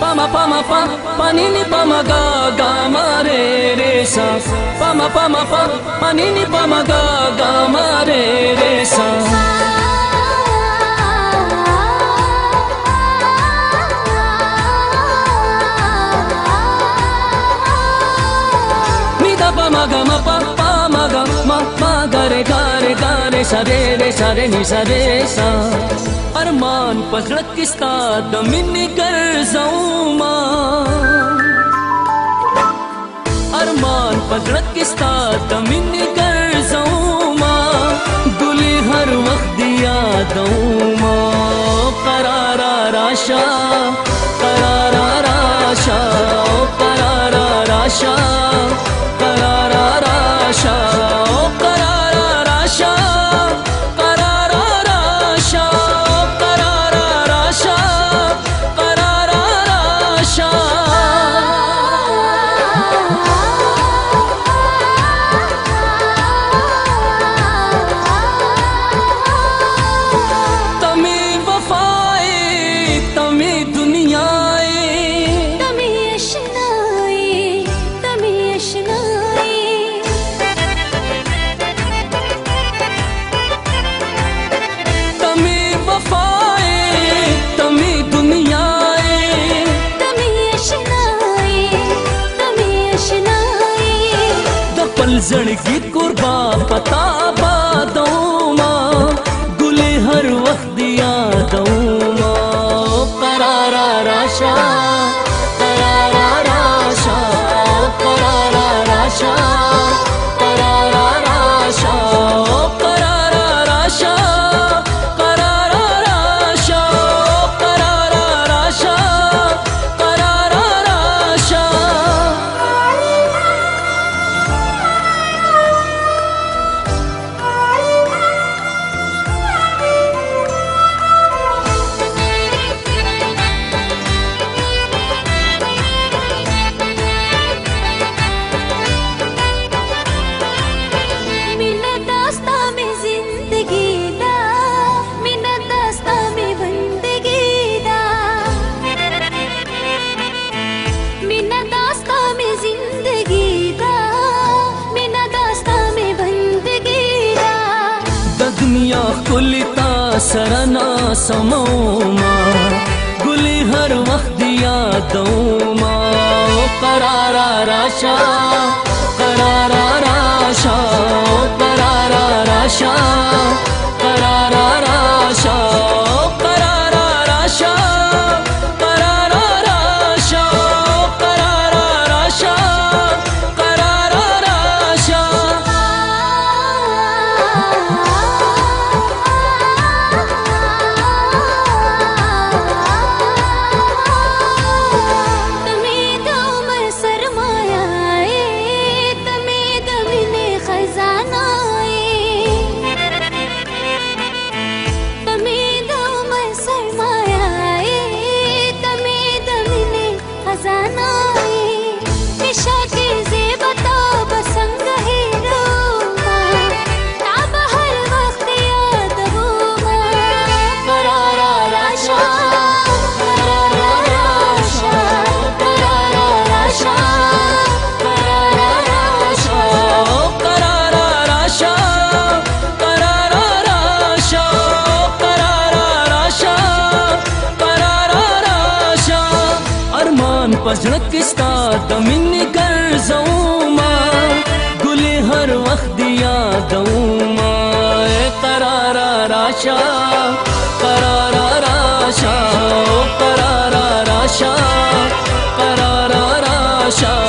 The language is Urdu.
పమ పమ ప పనిని పమగా గామరే రేస పమ పమ ప పనిని పమగా గామరే రేస మిద పమగ మ ప పమగ మ పగరే గా رے سارے رے سارے نی سارے سا ارمان پسڑک کستا دمن کر زوما ارمان پسڑک کستا دمن کر زوما گلی ہر وقت یاد ماں۔ قرارا راشا قرارا راشا قرارا راشا۔ زلزل کی قربا پتا بادوں ماں، گلے ہر وقت یادوں ماں۔ قرارا راشا قرارا راشا قرارا راشا۔ سره ناسمو ما ګلي هر وخت یادو ما قرار راشه پزړکستا تمن ہر وقت دیا دوما اے قرارا راشا قرارا راشا قرارا راشا قرارا راشا۔